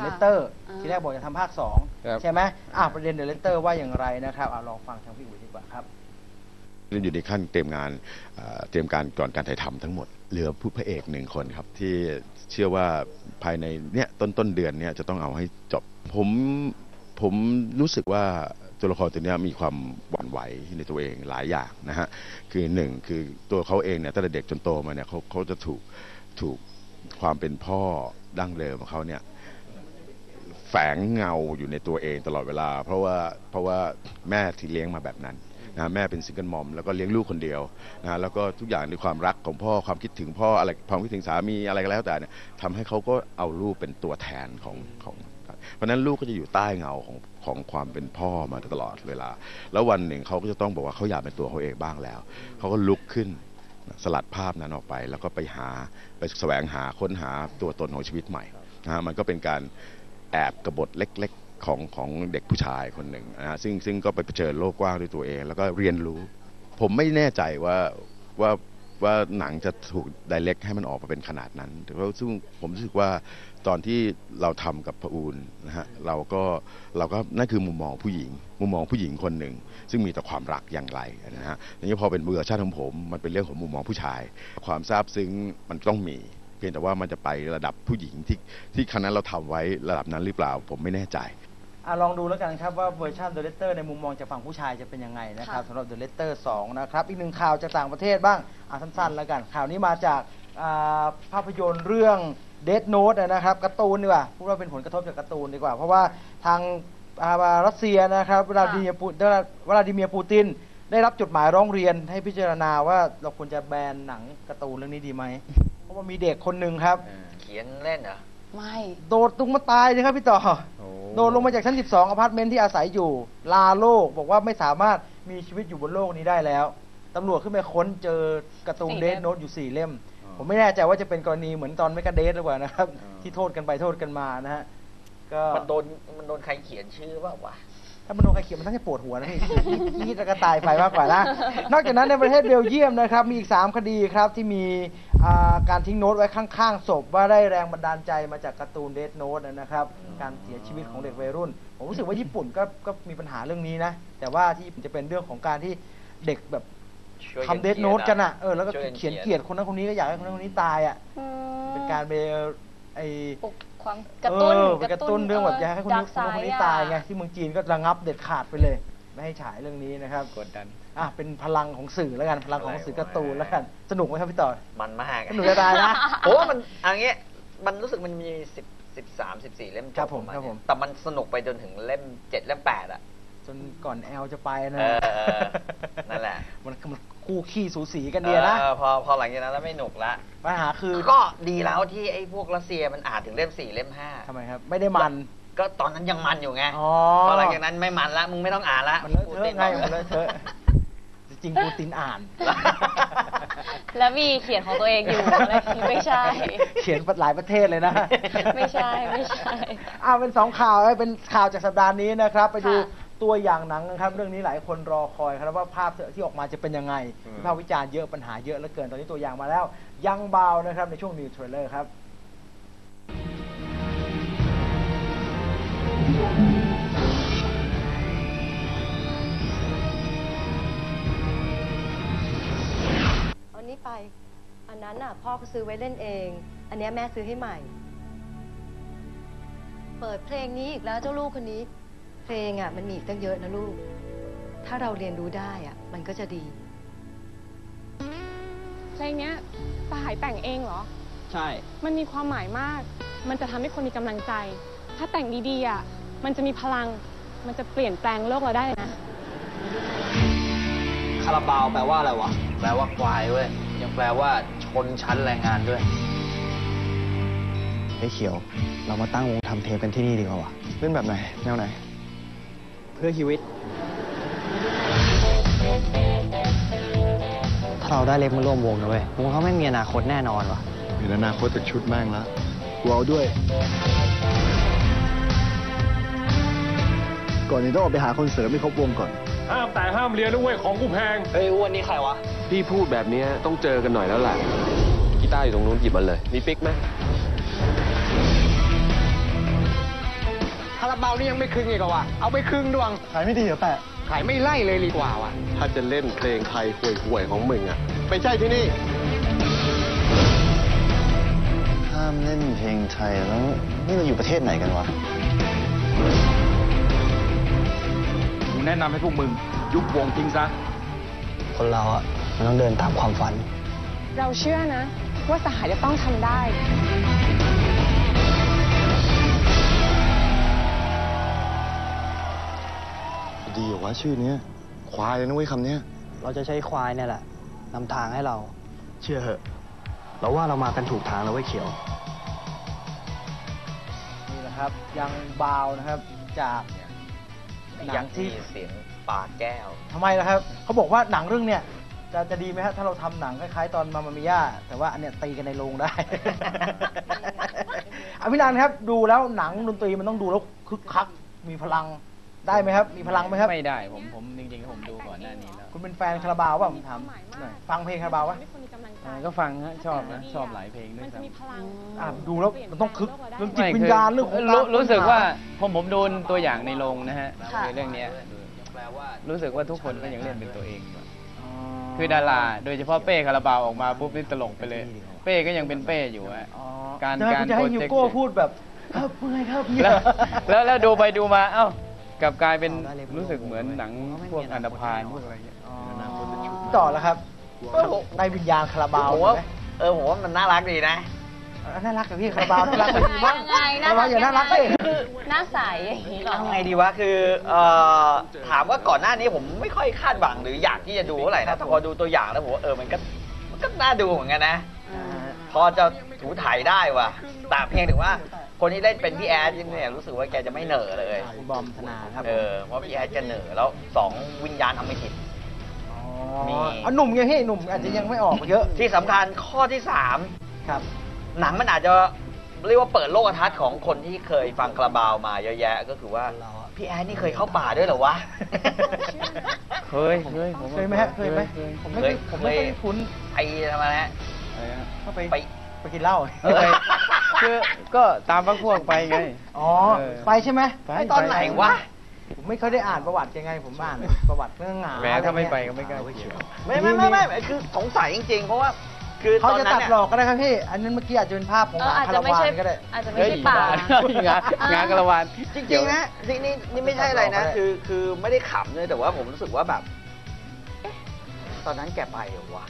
ค่ะ Letter อ่า ทีแรกบอกจะทำภาคสองครับ ใช่ไหมอะประเด็น The Letter ว่าอย่างไรนะครับอะลองฟังทางพี่อุ๋ยดีกว่าครับอยู่ในขั้นเตรียมงานเอ่อเตรียมการก่อนการถ่ายทำทั้งหมด เหลือผู้พระเอกหนึ่งคนครับ ที่เชื่อว่าภายในเนี่ยต้นต้นเดือนเนี่ยจะต้องเอาให้จบ ผมผมรู้สึกว่าตัวละครตัวเนี้ยมีความหวั่นไหวในตัวเองหลายอย่างนะฮะคือหนึ่งคือตัวเขาเองเนี่ยตั้งแต่เด็กจนโตมาเนี่ยเขาเขาจะถูกถูกความเป็นพ่อดั้งเดิมของเขาเนี่ย แฝงเงาอยู่ในตัวเองตลอดเวลา เพราะว่าเพราะว่าแม่ที่เลี้ยงมาแบบนั้นนะแม่เป็นซิงเกิลมอมแล้วก็เลี้ยงลูกคนเดียวนะแล้วก็ทุกอย่างในความรักของพ่อความคิดถึงพ่ออะไรความคิดถึงสามีอะไรก็แล้วแต่เนี่ยทำให้เขาก็เอาลูกเป็นตัวแทนของของ เพราะนั้นลูกก็จะอยู่ใต้เงาของของความเป็นพ่อมาตลอดเวลา แล้ววันหนึ่งเขาก็จะต้องบอกว่าเขาอยากเป็นตัวเขาเองบ้างแล้วเขาก็ลุกขึ้นสลัดภาพนั้นออกไป แล้วก็ไปหาไปแสวงหาค้นหาตัวตนของชีวิตใหม่นะมันก็เป็นการ แอบกบฏเล็กๆของของเด็กผู้ชายคนหนึ่งนะฮะซึ่งซึ่งก็ไปเผชิญโลกกว้างด้วยตัวเอง แล้วก็เรียนรู้ ผมไม่แน่ใจว่าว่าว่าหนังจะถูกไดเ c กให้มันออกมาเป็นขนาดนั้นแต่ว่าซึ่งผมรู้สึกว่าตอนที่เราทำกับพระอูนนะฮะเราก็เราก็นั่นคือมุมมองผู้หญิง มุมมองผู้หญิงคนหนึ่ง ซึ่งมีแต่ความรักอย่างไรนะฮะทีนี้พอเป็นเวอร์ชันของผม มันเป็นเรื่องของมุมมองผู้ชาย ความซาบซึ้งมันต้องมี เพียงแต่ว่ามันจะไประดับผู้หญิงที่ที่คณะเราทำไว้ระดับนั้นหรือเปล่า ผมไม่แน่ใจอลองดูแล้วกันครับว่าเวอร์ชัน The Letter ในมุมมองจากฝั่งผู้ชายจะเป็นยังไงนะครับสำหรับ The Letter 2นะครับ อีกหนึ่งข่าวจากต่างประเทศบ้างอะสั้นๆแล้วกันข่าวนี้มาจากภาพยนตร์เรื่อง Death Note นะครับการ์ตูนดีกว่าพูดว่าเป็นผลกระทบจากการ์ตูนดีกว่า เพราะว่าทางรัสเซียนะครับวลาดิเมียปูวลาดิเมียปูติน ได้รับจดหมายร้องเรียนให้พิจารณาว่าเราควรจะแบนหนังการ์ตูนเรื่องนี้ดีไหม ราะว่ามีเด็กคนหนึ่งครับ เขียนเล่นเหรอ ไม่ โดดลงมาตายเลยครับพี่ต่อโอ้โดดลงมาจากชั้น 12อพาร์ตเมนต์ที่อาศัยอยู่ ลาโลกบอกว่าไม่สามารถมีชีวิตอยู่บนโลกนี้ได้แล้วตำรวจขึ้นไปค้นเจอการ์ตูนสี่เดเล่ทมโนตอยู่4เล่ม ผมไม่แน่ใจว่าจะเป็นกรณีเหมือนตอนไม่กระเดทหรือเปล่านะครับ ที่โทษกันไปโทษกันมานะฮะก็มันโดนมันโดนใครเขียนชื่อว่าวะถ้ามันโดนใครเขียนมันทั้งจะปวดหัวนะพี่คิดแล้วก็ตายไปมากกว่านะ นอกจากนั้นในประเทศเบลเยียมนะครับ มีอีก 3 คดีครับที่มีอ่า การทิ้งโน้ตไว้ข้างๆศพว่าได้แรงบันดาลใจมาจากการ์ตูนเดทโนตนะครับ การเสียชีวิตของเด็กวัยรุ่น ผมรู้สึกว่าญี่ปุ่นก็ก็มีปัญหาเรื่องนี้นะ แต่ว่าที่ญี่ปุ่นจะเป็นเรื่องของการที่เด็กแบบช่วยทำเดทโนตกันอะเออแล้วก็ช่ยเขียนเกลียดคนนั้นคนนี้ก็อยากให้คนนั้นคนนี้ตายอะอืมเป็นการไปไอปลุกความกระตุ้นเออเป็นกระตุ้นเรื่องแบบอยากให้คนนี้ดคนนั้นคนนี้ตายไงที่เมืองจีนก็ระงับเด็ดขาดไปเลย ไม่ให้ฉายเรื่องนี้นะครับกดดัน อะเป็นพลังของสื่อแล้วกันพลังของสื่อการ์ตูนแล้วกันสนุกไหมครับพี่ต่อมันมากสนุกจะตายนะ โอ้มันเอันนี้ยมันรู้สึกมันมีสิบสิบสามสิบสี่เล่มจครับผมปะาณครับผม เนี้ยแต่มันสนุกไปจนถึงเล่มเจ็ดเล่มแปดอะ จนก่อนแอลจะไปนะเออเออนั่นแหละ มันมันคู่ขี้สูสีกันเดียนะเออพอพอหลังจากนั้นแล้วไม่หนุกละปัญหาคือก็ดีแล้วที่ไอ้พวกรัสเซียมันอ่านถึงเล่มสี่เล่มห้าทำไมครับ ไม่ได้มัน ก็ตอนนั้นยังมันอยู่ไงอ๋อพอหลังจากนั้นไม่มันละมึงไม่ต้องอ่านละมันเลอะเทพูดอะติดไงบอกมันเลอะเทอะ จริงๆปูตินอ่าน แล้วมีเขียนของตัวเองอยู่อะไรอย่างงี้ไม่ใช่ เขียนหลายประเทศเลยนะไม่ใช่ไม่ใช่ อ่าเป็นสองข่าวเอ้ยเป็นข่าวจากสัปดาห์นี้นะครับ ไปดูค่ะตัวอย่างหนังนะครับ เรื่องนี้หลายคนรอคอยครับว่าภาพที่ออกมาจะเป็นยังไงอืมวิพากษ์วิจารณ์เยอะปัญหาเยอะเหลือเกินตอนนี้ตัวอย่างมาแล้ว ยังเบานะครับในช่วงนิวเทรลเลอร์ครับ ไป อันนั้นน่ะพ่อก็ซื้อไว้เล่นเอง อันเนี้ยแม่ซื้อให้ใหม่ เปิดเพลงนี้อีกแล้วเจ้าลูกคนนี้ เพลงอะมันมีอีกตั้งเยอะนะลูก ถ้าเราเรียนรู้ได้อะ มันก็จะดี เพลงเนี้ยตาหายแต่งเองเหรอ ใช่ มันมีความหมายมาก มันจะทำให้คนมีกำลังใจ ถ้าแต่งดีๆอะ มันจะมีพลัง มันจะเปลี่ยนแปลงโลกเราได้เลยนะ คาราบาวแปลว่าอะไรวะ แปลว่าควายเว้ยยังแปลว่าชนชั้นแรงงานด้วย ไอ้เขียว เรามาตั้งวงทำเทปกันที่นี่ดีกว่าวะเล่นแบบไหน แนวไหน เพื่อชีวิต ถ้าเราได้เล็กมาร่วมวงนะเว้ยวงเขาไม่มีอนาคตแน่นอนวะเห็นอนาคตจากชุดแม่งแล้วกูเอาด้วย ก่อนนี้ต้องออกไปหาคนเสริมให้ครบวงก่อน ห้ามแต่ห้ามเรียนด้วยของกูแพง เฮ้ยอ้วนนี่ใครวะ พี่พูดแบบนี้ต้องเจอกันหน่อยแล้วแหละกีตาร์อยู่ตรงนู้นหยิบมาเลย มีปิ๊กไหมคาราบาวนี่ยังไม่ครึ่งอีกเหรอวะเอาไปครึ่งดวง ขายไม่ดีเหรอแปะ ขายไม่ไล่เลยดีกว่าวะถ้าจะเล่นเพลงไทยห่วยๆของมึงอะ ไปใช่ที่นี่ ห้ามเล่นเพลงไทยแล้วนี่เราอยู่ประเทศไหนกันวะกู แนะนำให้พวกมึง ยุบวงทิ้งซะ คนเราอะมันต้องเดินตามความฝัน เราเชื่อนะ ว่าสหายจะต้องทำได้ ดีเหรอวะชื่อเนี้ยควายเลยนะเว้ยคำเนี้ย เราจะใช้ควายเนี่ยแหละนำทางให้เรา เชื่อเหอะ เราว่าเรามากันถูกทางแล้วเว้ยเขียว นี่นะครับ ยังบาวนะครับจาก หนัยังงที่ที่เสียงปากแก้ว ทำไมล่ะครับเขาบอกว่าหนังเรื่องเนี้ยจะจะดีไหมครับถ้าเราทำหนังคล้ายๆ ตอนมามามิยาแต่ว่าอันเนี้ยตีกันในโรงได้ อภินันท์ครับดูแล้วหนังดนตรีมันต้องดูแล้วคึกคักมีพลัง ได้ไหมครับ มีพลังไหมครับ ไม่ได้ผมผมจริงๆผมดูก่อนหน้านี้แล้วคุณเป็นแฟนคาราบาวเปล่าผมถามหน่อยฟังเพลงคาราบาวปะทำให้คนมีกำลังใจอ่าก็ฟังฮะชอบนะชอบหลายเพลงด้วมัยนจะซ้ำมีพลัง อะดูแล้วมันต้องคึกเรื่องจิตไม่วิญญาณเรื่องของรู้การรู้สึกค้นหว่าผมผมดูตัวอย่างในโรงนะฮะค่ะ ในเรื่องเนี้ยรู้สึกว่าทุกคนก็ยังเล่นเป็นตัวเองอยู่อ๋อคือดารา โดยเฉพาะเป้คาราบาวออกมาปุ๊บนี่ตลกไปเลย เป้ก็ยังเป็นเป้อยู่ฮะอ๋อการจะให้การจะให้โปรฮิวเจกต์โก้พูดแบบ ครับเมื่อยครับเนี่ยแล้วแล้วแล้วดูไปดูมา เอ้า กลับกลายเป็นรู้สึกเหมือนหนังพวกอันดพานพวกอะไรเงี้ยอ๋อต่อแล้วครับในวิญญาณคาราบาวผมเห็ว่านไหมเออผมว่ามันน่ารักดีนะน่ารักกับพี่คาราบาวน่ารักกับพี่บ้างยังไงคาราบาวอย่าน่ารักเลยหน้าใสอย่างนี้เหรอเอาไงดีวะคือเอ่อถามว่าก่อนหน้านี้ผมไม่ค่อยคาดหวังหรืออยากที่จะดูเท่าไหร่นะแต่พอดูตัวอย่างแล้วผมว่าเออมันก็มันก็น่าดูเหมือนกันนะพอจะถูถ่ายได้ว่ะแต่เพียงแต่ว่า คนที่เล่นเป็นพี่แอดเนี่ยรู้สึกว่าแกจะไม่เหน่อเลย คุณบอมธนาครับเออเพราะพี่แอดแกเหน่อแล้วสองวิญญาณอมหิตมีอ๋อหนุ่มไงพี่หนุ่มอาจจะยังไม่ออกเยอะ ที่สำคัญข้อที่สามครับ หนังมันอาจจะเรียกว่าเปิดโลกทัศน์ของคนที่เคยฟังคาราบาวมาเยอะแยะก็คือว่าพี่แอดนี่เคยเข้าป่าด้วยเหรอวะ เคย เคยผมเคยไหมฮะเคยไหมเคยผมไม่เคยผมไม่เคยคุ้นไปทำไมนะอะไรฮะเข้าไปไปไปกินเหล้าเออ คือก็ตามพักพวกไปไง อ๋อ เออไปใช่ไหมไปไปตอนไหนวะ ผมไม่เคยได้อ่านประวัติยังไง ผมอ่านประวัติเรื่องหงาแหม้ถ้าไม่ไปก็อะรไม่กล้าเงี้ยเกี่ยว ไม่ไม่ไม่ไม่ไม่คือสงสัยจริงๆ เพราะว่า คือตเขาอนจะนั้ตันดเนี่ยหลอกก็ได้ครับพี่ อันนั้นเมื่อกี้อาจจะเป็นภาพของเอหอมาอาจคาจะราไม่วาใช่นก็ได้ อาจจะไม่ใช่ป่างานงานกระวานจริงๆนะนี่นี่นี่ไม่ใช่อะไรนะ คือคือไม่ได้ขำเลยแต่ว่าผมรู้สึกว่าแบบเอ๊ะตอนนั้นแกไปเหรอวะ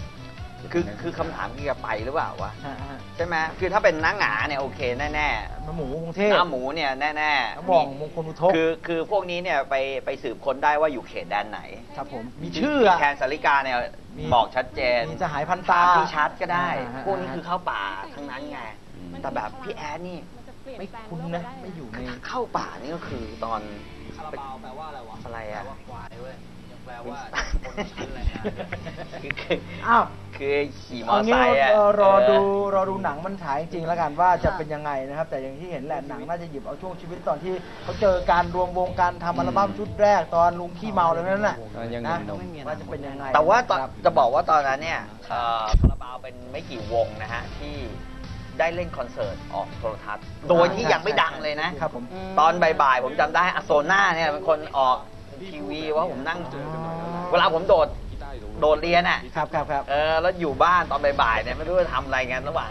คือคือคำถามคือแกไปหรือเปล่าวะอ่าฮะใช่ไหมคือถ้าเป็นน้าหงาเนี่ยโอเคแน่มาหมูกรุงเทๆพน้าหมูเนี่ยแน่น้าๆบองมงคลอุทกคือคือพวกนี้เนี่ยไปไปสืบค้นได้ว่าอยู่เขตแดนไหนครับผม มีชื่อพี่อะ แทนสาริกาเนี่ยมี บอกชัดเจน มีสหายพันตา ถามพี่ชัดก็ได้ อ่าฮะ พวกนี้คือเข้าป่าทั้งนั้นไง แต่แบบพี่แอดนี่มันจะเปลี่ยนไม่แปลงคุ้นโลกนะเราได้ไม่อยู่ใน เข้าป่านี่ก็คือตอนคาราบาวแปลว่าอะไรวะอะไรอะแปลว่าควายเว้ยยัง แปลว่าคนชั้นอะไรนะคือคืออ้าวคือขี่มอเอาเตอร์งี้ไซค์อะเอ่อรอดูเรอดูหนังมันฉายจริงๆแล้วกันว่าจะค่ะเป็นยังไงนะครับ แต่อย่างที่เห็นแหละหนังน่าจะหยิบเอาช่วงชีวิตตอนที่เขาเจอการรวมวงการทำอัลบั้มชุดแรกตอนลุงขี้เมาแล้วนั่นน่ะตอนยังนะหนุ่มว่าจะเป็นยังไงแต่ว่าตอนครับ จะบอกว่าตอนนั้นเนี่ยเอ่อคาราบาวเป็นไม่กี่วงนะฮะ ที่ได้เล่นคอนเสิร์ตออกโทรทัศน์ โดยที่ยังไม่ดังเลยนะ ครับผม ตอนบ่ายๆผมจำได้อโซน่าเนี่ยเป็นคนออก ทีวีว่าผมนั่งเวลาผมโดดโดดเรียนอะครับครับครับเออแล้วอยู่บ้านตอนบ่ายๆเนี่ยไม่รู้จะทำอะไรกันระหว่าง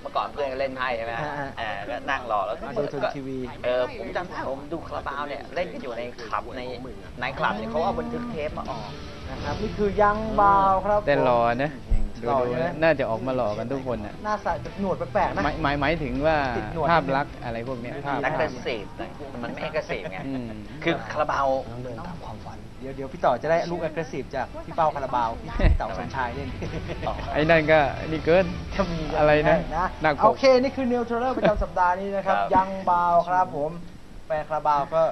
เมื่อก่อนเพื่อนก็เล่นไพ่ใช่ไหมอ่าๆเออก็นั่งรอแล้วก็อ่าดูโทรทีวี เออผมจำได้ผมดูคาราบาวเนี่ยเล่นกันอยู่ในคลับในในคลับเนี่ยเขาเอาบันทึกเทปมาออกนะครับนี่คือยังบาวครับเต้นรอนะ ดูหล่อดูอยู่นะน่าจะออกมาหล่อกันทุกคนน่ะหน้าใสหนวดแปลกๆนะ หมายหมายหมายถึงว่าติดหนวด ภาพลักษณ์อะไรพวกเนี้ยภาพนักเกษตรมันไม่เกษตรไง อืม คือคาราบาวต้องเดินตามความฝัน เดี๋ยวเดี๋ยวพี่ต่อจะได้ลูกแอคทีฟจากพี่เป้าคาราบาวพี่เต่าสมชายเล่นไอ้นั่นก็นี่เกินจะมีอะไรนะหนักปโอก เค นี่คือนิวทรัลประจำสัปดาห์นี้นะครับ ครับ ยังบาวครับผมแฟนคาราบาวก็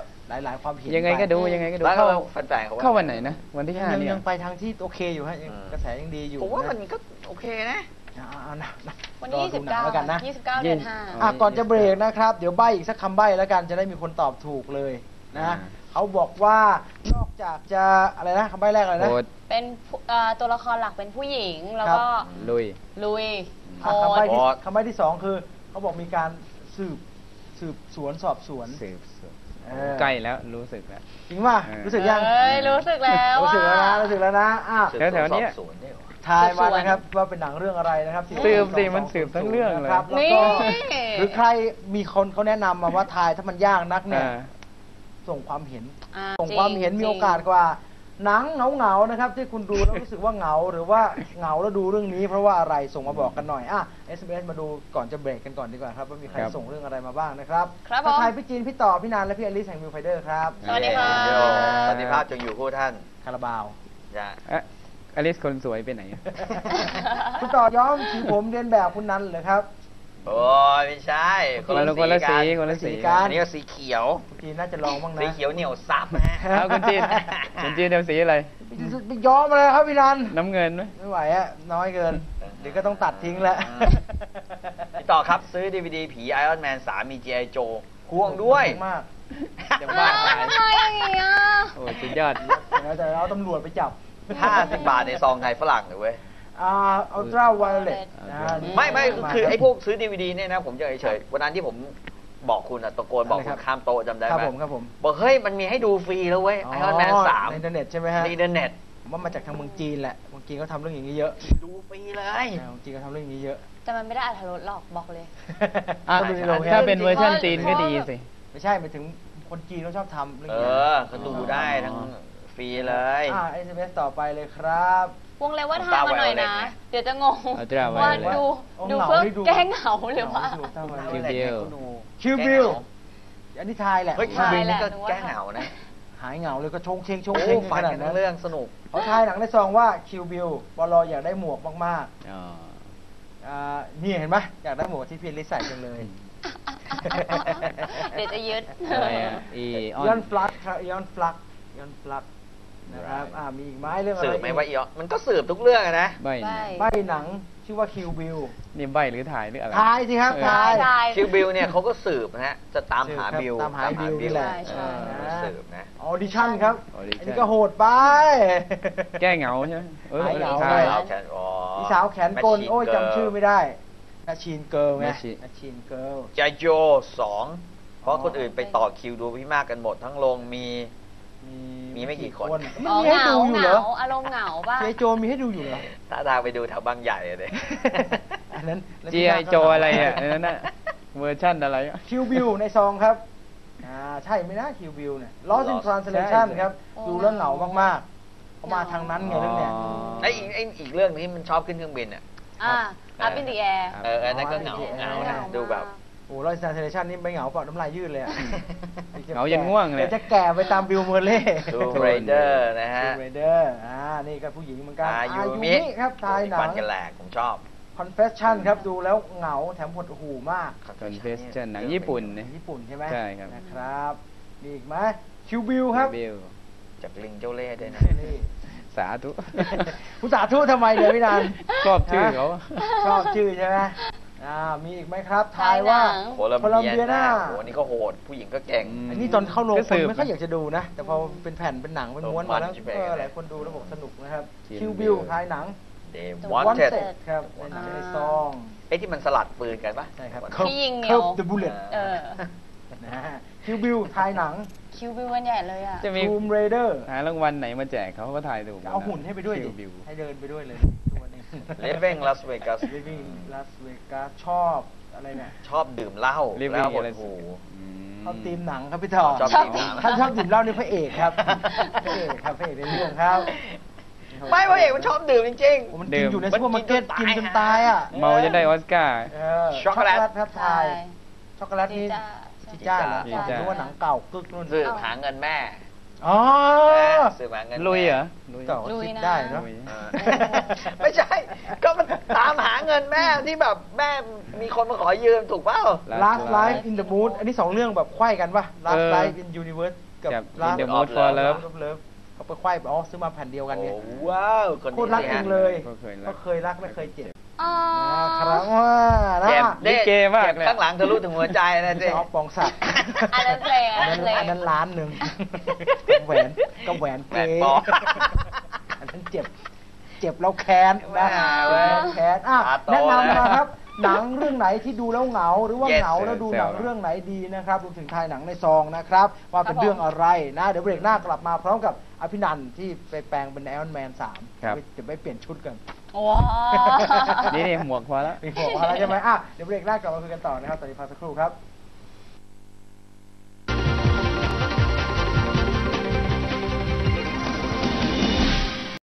หลาย ๆ ความเห็นยังไงก็ปดูยังไงก็ดูแล้วก็เข้าแฟนๆเขาว่าเข้าวันไหนนะวันที่ห้ายังเนี่ย ยังไปทางที่โอเคอยู่ฮะยังอืมกระแสยังดีอยู่ผมว่าะมันก็โอเคนะเอาเอานะนะวันรอที่ดูหนังแล้วกันนะ29 29เดือนห้า อะก่อนจะเบรกนะครับ เดี๋ยวใบอีกสักคำใบแล้วกันจะได้มีคนตอบถูกเลยนะ อ่า เขาบอกว่านอกจากจะอะไรนะคำใบแรกอะไรนะ โคตรเป็นผู้เอ่อตัวละครหลักเป็นผู้หญิงแล้วก็ลุย ลุยโหอะคำใบดที่โหดคำใบที่สองคือ เขาบอกมีการสืบสืบสวนสอบสวน สืบสวนเออ ใกล้แล้วรู้สึกแล้ว จริงป่ะเออ รู้สึกยังเอ้ยรู้สึกแล้วรู้สึกแล้วนะอะรู้สึกแล้วนะอ้าวสืบแถวๆเนี้ย สอบสวนเนี่ยเหรอ ทายมาสืบสวนนะครับว่าเป็นหนังเรื่องอะไรนะครับสืบสิมันสืบทั้งเรื่องเลย นะคบแล้วนี่ก็หรือใครมีคนเขาแนะนำมาว่าทายถ้ามันยากนักเนี่ย อ่า ส่งความเห็น อ่าส่งจริความเห็นมีจริงโอกาสกว่า หนังเหงาเหงาๆนะครับ ที่คุณดูแล้วรู้สึกว่าเหงาหรือว่าเหงาแล้วดูเรื่องนี้ เพราะว่าอะไรส่งมาบอกกันหน่อยอะ SMS มาดูก่อนจะเบรกกันก่อนดีกว่าครับว่ามีใครครับ ส่งเรื่องอะไรมาบ้างนะครับครับผม ทักทายพี่จีนพี่ต่อพี่นานและพี่อลิสแห่ง Viewfinder ครับสวัสดีค่ะเดี๋ยวสันติภาพจงอยู่คู่ท่านคาราบาวอย่าเอ๊ะอลิสคนสวยไปไหน คุณต่อย้อมสีผมเรียนแบบคุณนันเหรอครับ โอ้ยไม่ใช่คนละคนละสีกัคนละสีกันอันนี้ก็สีเขียวคุณจีนน่าจะลองบ้างนะสีเขียวเหนียวซับนะฮะเอาคุณจีนคุณจีนเดาสีอะไร ไปย้อมอะไรครับพี่นัน น้ำเงินไหมไม่ไหวอะน้อยเกิน เดี๋ยวก็ต้องตัดทิ้งแล้ว พี่ต่อครับซื้อดีวดีผีไอออนแมน3มี G.I. Joe ควงด้วยมากจะบ้าตายทำไมอย่างเงี้ยโอ้สุดยอดแล้วแต่เอาตำรวจไปจับ 50 บาทในซองไทยฝรั่งเลยเว้ย อ่าอัลตร้าไวโอเลตไม่ไม่คือคือไอ้พวกซื้อดีวดีเนี่ยนะผมจะเฉยๆวันนั้นที่ผมบอกคุณอะตะโกนบอกคุณข้ามโต๊ะจำได้ครับไหมผมครับผมบอกเฮ้ยมันมีให้ดูฟรีแล้วเว้ย Iron Man สามในอินเทอร์เน็ตใช่ไหมฮะในอินเทอร์เน็ตผมว่ามาจากทางเมืองจีนแหละเมืองจีนเขาทำเรื่องอย่างนี้เยอะ ดูฟรีเลยอ่าเมืองจีนเขาทำเรื่องอย่างนี้เยอะ แต่มันไม่ได้อรรถรสหรอกบอกเลยอะก็ดูในโรงถ้าภาพยนตร์เป็นเวอร์ชันจีนก็ดีสิไม่ใช่หมายถึงคนจีนเขาชอบทำเรื่องเอนี้อก็ดูได้ทั้งฟรีเลยอ่า SMS ต่อไปเลยครับ วงเล็บว่าทายมาหน่อยนะ เดี๋ยวจะงง Ultraviolet ดูโอ้ดูเหงาเพื่อนี่ดูแก้เหงาหรือว่าดูตั้งไว้ Kill Billคิวบิลอันนี้ทายแหละเฮ้ยใช่คิวบิลนี่ก็แหละแก้เหงานะ หายเหงาเลยก็ชงเชงชงโอ้เชงฟันขนาดกันนั้ทั้นงเรื่องสนุกเขาทายหนังในซองว่าคิวบิลบอลอยากได้หมวกมากอ๋อๆอ่านี่เห็นไหมอยากได้หมวกที่เพียรลิสใส่จังเลยเดี๋ยวจะยึดอะไรอะอีออย้อนนฟลักครับย้อนฟลักย้อนฟลัก นะครับอ่ามีอีกไหมเรื่องอะไรสืบไหมว่าอีออมันก็สืบทุกเรื่องอะนะ ใบใบ ใบหนังชื่อว่าคิวบิลนี่ใบหรือถ่ายหรืออะไร ทายสิครับเออ ทายทายคิวบิลเนี่ยเขาก็สืบนะฮะ จะตามหาสืบครับบิลตามหาบิลนี่แหละใช่เออสืบนะ ออดิชั่นครับ Audition อันนี้ก็โหดไป แก้เหงาใช่ไหมเออหายเหงาถ่ายเลยแขนอ๋อพี่สาวแขนกล Machine โอ้ย Girl จำชื่อไม่ได้นาชีนเกิลไง Machine นาชีนเกิลจาโจสองเพราะคนอื่นไปต่อคิวดูพี่มากกันหมดทั้งโรงมี มี ไม่กี่คน มันอ๋อมีให้เหงาดูอยู่เหเหรอ งาอารมณ์เหงาป่ะ เจโจมีให้ดูอยู่เหรอ ถ้าทางไปดูแถวบางใหญ่เลย อันนั้นจีไอโจอะไรอะนั่นน่ะเวอร์ชันอะไรอะคิวบิวในซองครับ อ่าใช่ไหมนะคิวบิวเนี่ย Lost in Lost Translation ใช่ ครับ โอ้ ดูแล้วเหงามากๆเขามาทางนั้นไงเรื่องเนี้ยอ๋อไอ้อีกไอ้อีกเรื่องที่มันชอบขึ้นเครื่องบินอะ อ่าอัพอินดีแอร์ เอออันนั้นก็เหงาอ๋อเหงาเหนะงาดูแบบ โอ้ Lost in Translation นี่ไม่เหงาเปล่าน้ำลายยืดเลยอะเหงายันง่วงเลย ดี๋จะแก่ไปตามบิลเมอร์เล่ Tomb Raider นะฮะ Tomb Raider อ่า นี่ก็ผู้หญิงเหมือนกันอายุอายุมิมิครับ ทายหนัฟังนกันแหลกผมชอบ Confession ครับ ดูแล้วเหงาแถมหดหูมาก Confession หนังญี่ปุ่นนะ ญี่ปุ่นใช่ไหมใช่ครับ นะครับ มีอีกไหมคิวบิลครับบิลจากลิงเจ้าเล่ห์ด้วยนะ นี่สาธุ คุณสาธุทำไมเนี่ยพี่นันชอบชื่อเขาฮะชอบชื่อใช่ไหม อ่ามีอีกไหมครับทายว่าทายหนังโคลัมโคลัมเบียเบียนานาโหนี่ก็โหด ผู้หญิงก็เก่งอืมอันนี้ตอนเข้าโรงก็คสืนบไม่ค่อยอยากจะดูนะ แต่พอเป็นแผ่นเป็นหนังเป็นม้วนมัมานแล้วใช่ไหมเออหลายคนดูแล้วบอกสนุกนะครับ Kill คิวบิล Bill ทายหนัง They The Wanted Wanted ครับเป็นหนังในซอง ไอ้ที่มันสลัดปืนกันปะใช่ครับ ที่ยิงเหนีเคิยร์วฟ the bullet เออนะฮะคิวบิลทายหนัง คิวบิววันใหญ่เลยอะ จะมี Tomb Raider หารางวัลไหนมาแจกเขาก็ถ่ายถูกจะเอาหุ่นให้ไปด้วยดิคิบิลให้เดินไปด้วยเลยตัวนี้ Living Las Vegas Living Las Vegas ชอบอะไรเนี่ยชอบดื่มเหล้ารีแล้ววิวหอะไรดหูอืมชอบตีมหนังครับพี่ต่อชอบชอบดื่มท่านชอบดื่มเหล้านี่พระเอกครับพระเอกครับพระเอกในเรื่องครับไม่เพราะเอกมันชอบดื่มจริง โอ้มันดื่กินมอยู่ในมันซูเปอร์มาร์เก็ตกิกินนจจนนตาตายยอะอะเมาจะได้ออสการ์เออช็อกโกแลต ครับทาย ช็อกโกแลตนี่จีจิจ้าจ้าเหรอจิจ้า หรือว่าหนังเก่ากึกนู่นสืบหาเงินแม่ อ๋อสืบหาเงินแม่ลุยเหรอลุย ต่อก็คิดได้เนอะลุยเออไม่ใช่ ก็มันตามหาเงินแม่ที่แบบแม่มีคนมาขอยืมถูกเปล่า Last Life in the Mood อันนี้สองเรื่องแบบไขว้กันปะ Last เออ Life in Universe กับ กับ Last In the Mood for Love of Love เขาไปไขว้อ๋อซื้อมาแผ่นเดียวกันไงโอ้ว้าว คนโคตรรักนี้เองฮะเลย ก็เคยรัก ก็เคยรักไม่เคยเจ็บ ครับว่านะเจ็บลิเกมากเลยข้างหลังทะลุถึงหัวใจนะเจ๊ พี่ออปองสัตว์อันนั้นเพลงอันนั้นร้านหนึ่งกัแหวนก็แหวนเกปลอมอันนั้นเจ็บ เจ็บแล้วแค้นนะแแล้วแค้นอะแนะนำนะครับ หนังเรื่องไหนที่ดูแล้วเหงา หรือว่าเหงาแล้วดูหนังเรื่องไหนดีนะครับรวมถึงไทยหนังในซองนะครับ ว่าเป็นเรื่องอะไรนะเดี๋ยวเบรกหน้า กลับมาพร้อมกับอภินันท์ที่ไปแปลงเป็นแอรอแมนสามครับ จะไม่เปลี่ยนชุดกัน นี่นี่หมวกพอแล้วหัวพอแล้วใช่ไหมอะเดี๋ยวเบรกแรกกลับมาคุยกันต่อนะครับสวัสดีพักสักครู่ครับ